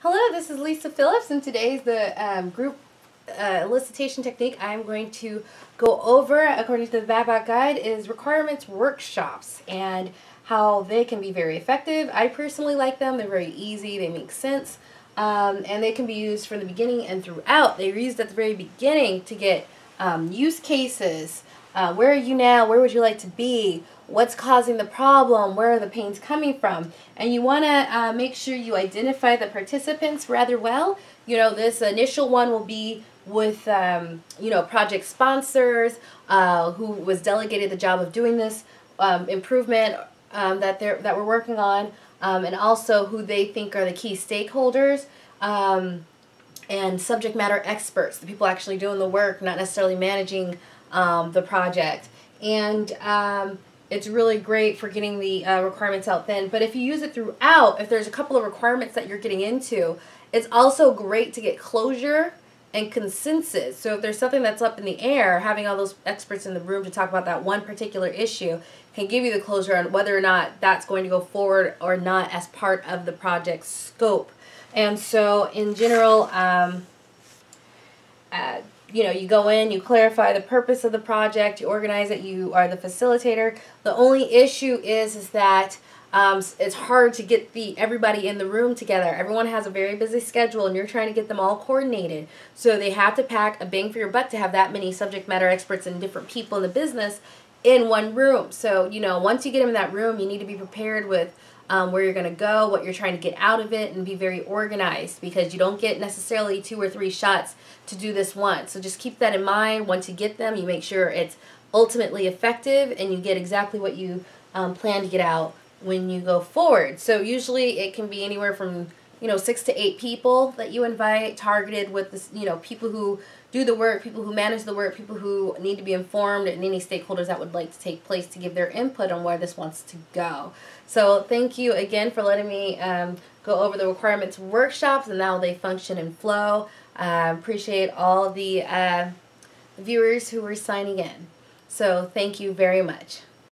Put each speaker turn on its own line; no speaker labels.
Hello, this is Lisa Phillips, and today's the um, group uh, elicitation technique I'm going to go over, according to the BABOK guide, is requirements workshops and how they can be very effective. I personally like them. They're very easy. They make sense. Um, and they can be used from the beginning and throughout. They're used at the very beginning to get um, use cases. Uh, where are you now? Where would you like to be? What's causing the problem? Where are the pains coming from? And you want to uh, make sure you identify the participants rather well. You know, this initial one will be with, um, you know, project sponsors uh, who was delegated the job of doing this um, improvement um, that, they're, that we're working on um, and also who they think are the key stakeholders um, and subject matter experts, the people actually doing the work, not necessarily managing um, the project. And um, it's really great for getting the uh, requirements out then. But if you use it throughout, if there's a couple of requirements that you're getting into, it's also great to get closure and consensus. So if there's something that's up in the air, having all those experts in the room to talk about that one particular issue can give you the closure on whether or not that's going to go forward or not as part of the project scope. And so in general, um, uh, you know, you go in, you clarify the purpose of the project, you organize it, you are the facilitator. The only issue is is that um, it's hard to get the everybody in the room together. Everyone has a very busy schedule, and you're trying to get them all coordinated. So they have to pack a bang for your butt to have that many subject matter experts and different people in the business in one room. So you know, once you get them in that room, you need to be prepared with um, where you're going to go, what you're trying to get out of it, and be very organized because you don't get necessarily two or three shots to do this once. So just keep that in mind. Once you get them, you make sure it's ultimately effective and you get exactly what you um, plan to get out when you go forward. So usually it can be anywhere from you know six to eight people that you invite, targeted with this you know people who do the work, people who manage the work, people who need to be informed, and any stakeholders that would like to take place to give their input on where this wants to go. So thank you again for letting me um, go over the requirements workshops and how they function and flow. Uh, appreciate all the uh, viewers who were signing in. So thank you very much.